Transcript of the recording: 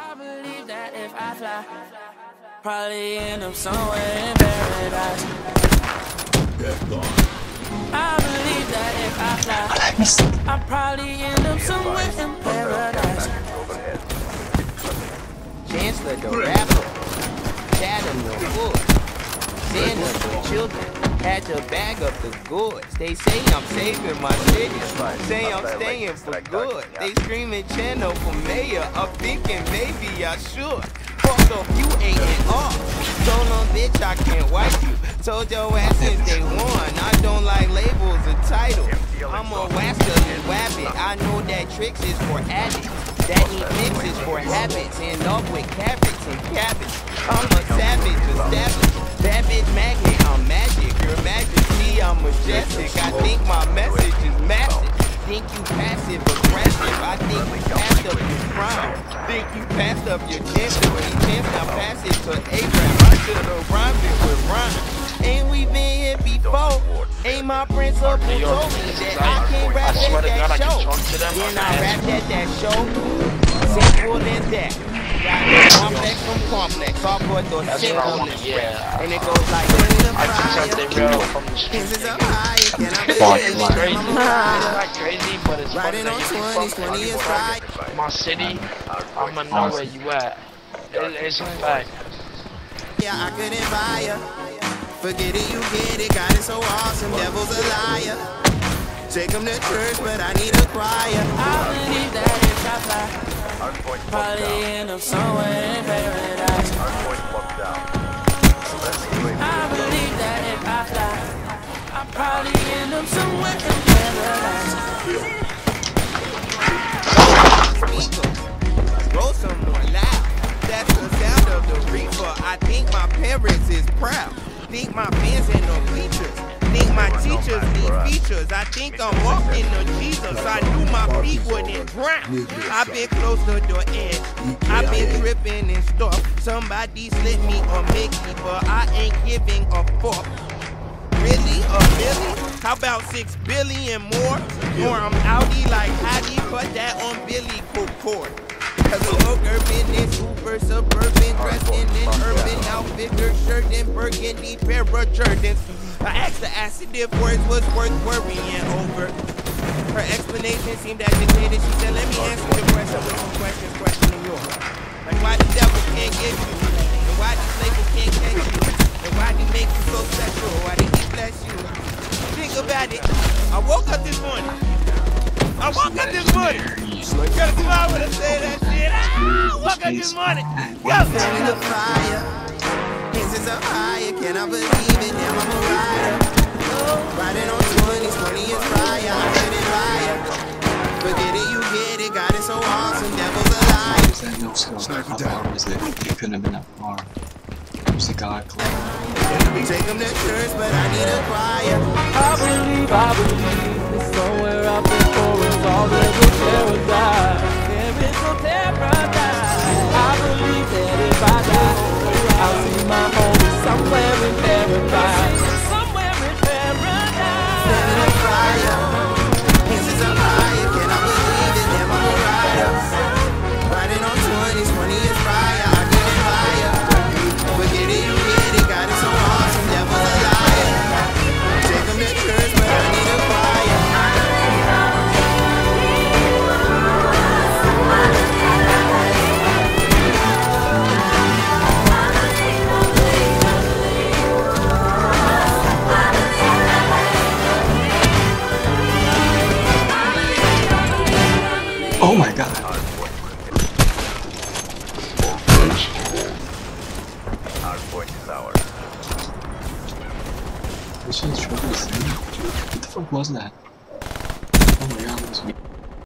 I believe that if I fly, probably end up somewhere in paradise. I believe that if I fly, I'll probably end up somewhere in paradise. Chancellor the rapper, Chatham the the children, had to bag up the goods. They say I'm saving my city, say I'm staying for good. They screaming Chano for mayor, I'm thinking maybe I should. Fuck up, you ain't in off. Told them, bitch, I can't wipe you. Told your ass since day one, I don't like labels or titles. I'm a wascally wabbit, I know that tricks is for addicts. That need mixes for habits, end up with carrots and cabbage. I'm a savage, established. Think you passed up your chance to be chance. Now pass it to Abraham. I should've rhymed it with rhyme. Ain't we been here before? Ain't my principal told me that I can't rap at that show. Then I rapped at that show. Simple as that. Complex from complex. All the That's simple what I yeah. And it goes like this. This is a high, can I It's crazy. I'm It's not crazy, but it's Riding on you 20s, from 20 is right. my city. I'ma know where you at. It, it's a fact. Yeah, I couldn't buy ya. Forget it, you get it. God is so awesome, devil's a liar. Take him to church, but I need a choir. I believe that if I fly, probably end up somewhere in paradise. I believe that if I fly, I'll probably end up somewhere in paradise. Roll some more loud. That's the sound of the reaper. I think my parents is proud. Think my fans ain't no features. I think my teachers need features. I think I'm walking to Jesus. I knew my feet wouldn't drown. I've been close to the end. I've been tripping and stuff. Somebody slip me or make me, but I ain't giving a fuck. Really? A million? How about six billion more? Or I'm outie like Hattie, put that on Billy Court. Cause a urban is super suburban, dressed in an urban outfit, shirt and burgundy pair of Jordans. I asked the acid if words was worth worrying over. Her explanation seemed agitated. She said, let me answer the question with some questions questioning yours. Like why the devil can't get you? And why these labels can't catch you? And why they make you so special? Why they keep bless you? Think about it. I woke up this morning. I woke up this morning. Gotta when I say that shit. Ah, woke up this morning. Go. Feeling the fire. This is a fire. Can I believe it? Now I'm a rider. Riding on 20s, 20 is fire. I'm getting fire. Forget it, you get it. God is so awesome. Devil's a liar. Was that no skill? How far was it? It couldn't have been that far. It was the God club. Take him to church, but I need a choir. I believe, I believe it's somewhere out there for us all there's a paradise. This is thing. What the fuck was that?